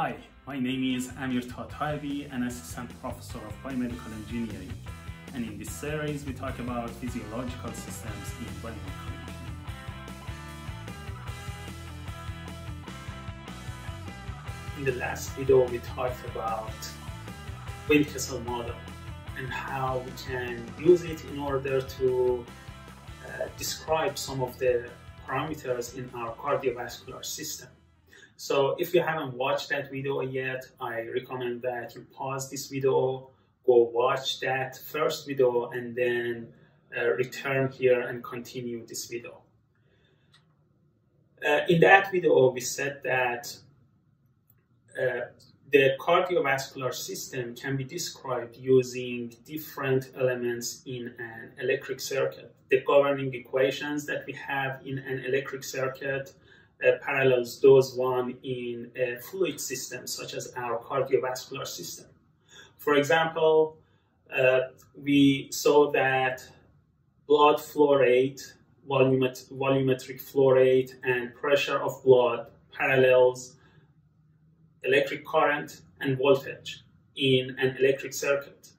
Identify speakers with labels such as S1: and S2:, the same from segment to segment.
S1: Hi, my name is Amir Taebi, an assistant professor of biomedical engineering. And in this series, we talk about physiological systems in biomedical engineering. In the last video, we talked about Kessel model and how we can use it in order to uh, describe some of the parameters in our cardiovascular system. So if you haven't watched that video yet, I recommend that you pause this video, go watch that first video, and then uh, return here and continue this video. Uh, in that video, we said that uh, the cardiovascular system can be described using different elements in an electric circuit. The governing equations that we have in an electric circuit parallels those one in a fluid system, such as our cardiovascular system. For example, uh, we saw that blood flow rate, volumet volumetric flow rate, and pressure of blood parallels electric current and voltage in an electric circuit.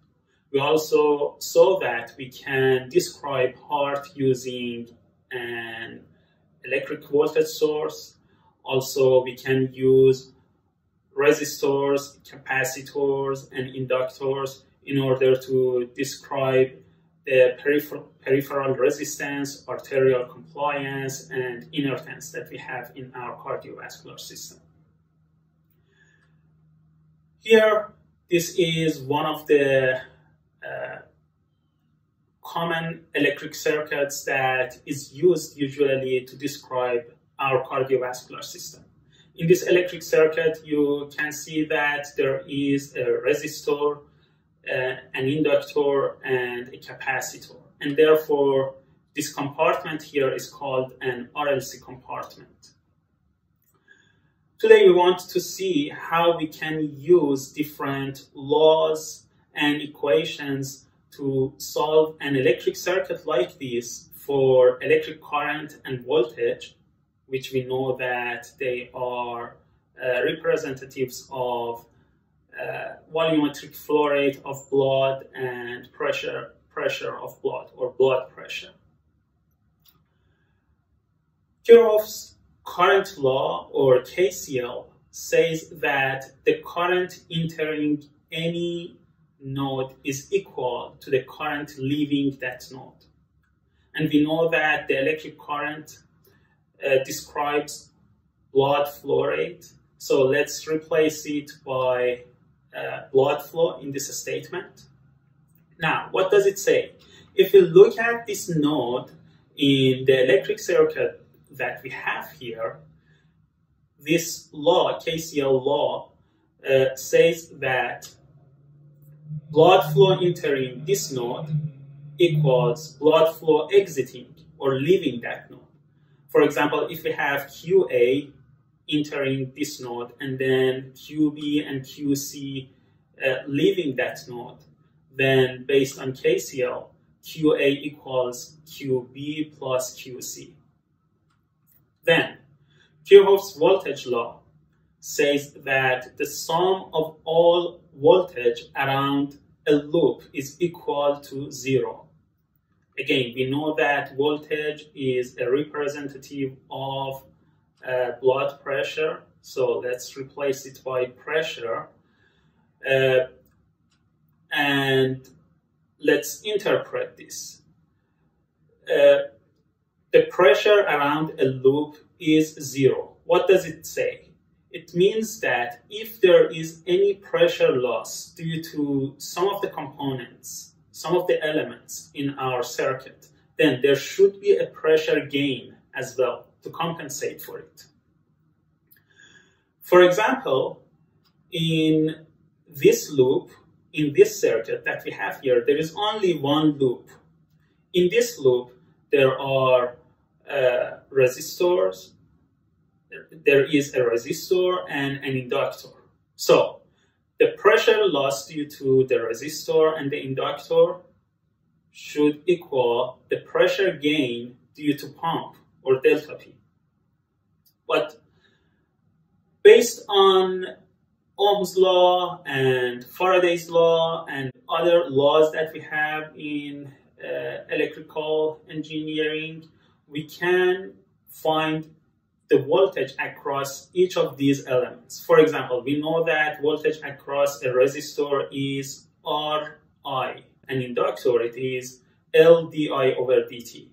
S1: We also saw that we can describe heart using an electric voltage source. Also, we can use resistors, capacitors, and inductors in order to describe the peripher peripheral resistance, arterial compliance, and inertance that we have in our cardiovascular system. Here, this is one of the uh, common electric circuits that is used usually to describe our cardiovascular system. In this electric circuit, you can see that there is a resistor, uh, an inductor, and a capacitor. And therefore, this compartment here is called an RLC compartment. Today we want to see how we can use different laws and equations to solve an electric circuit like this for electric current and voltage, which we know that they are uh, representatives of uh, volumetric flow rate of blood and pressure pressure of blood or blood pressure. Kirchhoff's current law or KCL says that the current entering any node is equal to the current leaving that node. And we know that the electric current uh, describes blood flow rate. So let's replace it by uh, blood flow in this statement. Now, what does it say? If we look at this node in the electric circuit that we have here, this law, KCL law, uh, says that blood flow entering this node equals blood flow exiting or leaving that node. For example, if we have QA entering this node and then QB and QC uh, leaving that node, then based on KCL, QA equals QB plus QC. Then, Kirchhoff's voltage law says that the sum of all voltage around a loop is equal to zero. Again, we know that voltage is a representative of uh, blood pressure, so let's replace it by pressure. Uh, and let's interpret this. Uh, the pressure around a loop is zero. What does it say? It means that if there is any pressure loss due to some of the components, some of the elements in our circuit, then there should be a pressure gain as well to compensate for it. For example, in this loop, in this circuit that we have here, there is only one loop. In this loop, there are uh, resistors, there is a resistor and an inductor. So the pressure loss due to the resistor and the inductor should equal the pressure gain due to pump or delta P. But based on Ohm's law and Faraday's law and other laws that we have in uh, electrical engineering, we can find the voltage across each of these elements. For example, we know that voltage across a resistor is Ri, an inductor it is L di over dt.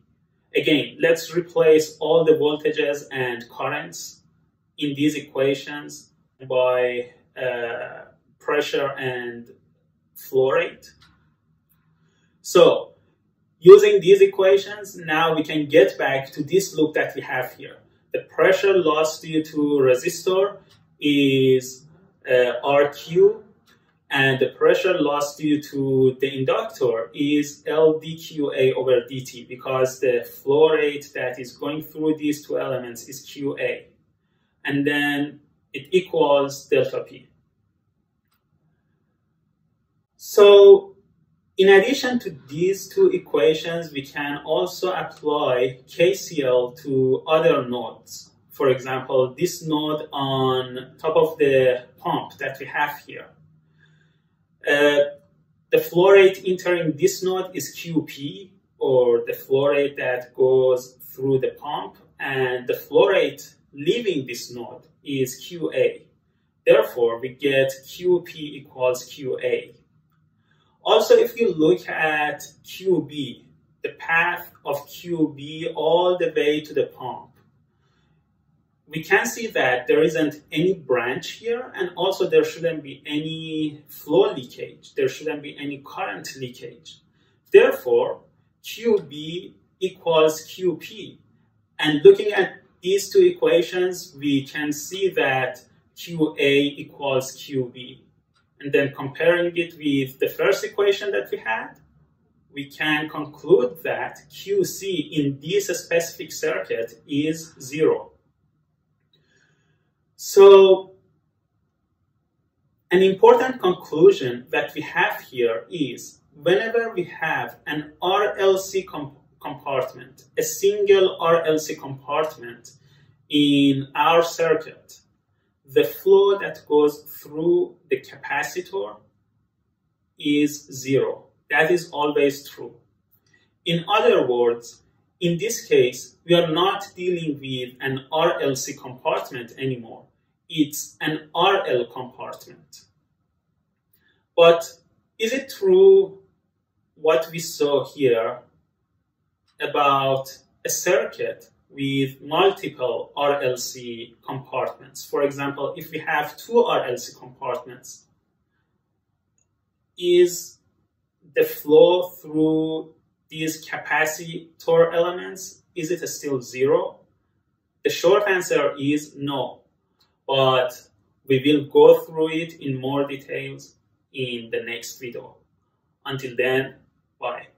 S1: Again, let's replace all the voltages and currents in these equations by uh, pressure and flow rate. So using these equations, now we can get back to this loop that we have here. The pressure loss due to resistor is uh, RQ and the pressure loss due to the inductor is LDQA over dt because the flow rate that is going through these two elements is qa. And then it equals delta P. So in addition to these two equations, we can also apply KCL to other nodes. For example, this node on top of the pump that we have here. Uh, the flow rate entering this node is QP, or the flow rate that goes through the pump, and the flow rate leaving this node is QA. Therefore, we get QP equals QA. Also, if you look at QB, the path of QB all the way to the pump, we can see that there isn't any branch here and also there shouldn't be any flow leakage. There shouldn't be any current leakage. Therefore, QB equals QP. And looking at these two equations, we can see that QA equals QB. And then comparing it with the first equation that we had, we can conclude that QC in this specific circuit is zero. So an important conclusion that we have here is whenever we have an RLC comp compartment, a single RLC compartment in our circuit, the flow that goes through the capacitor is zero. That is always true. In other words, in this case, we are not dealing with an RLC compartment anymore. It's an RL compartment. But is it true what we saw here about a circuit with multiple RLC compartments? For example, if we have two RLC compartments, is the flow through these capacitor elements, is it still zero? The short answer is no, but we will go through it in more details in the next video. Until then, bye.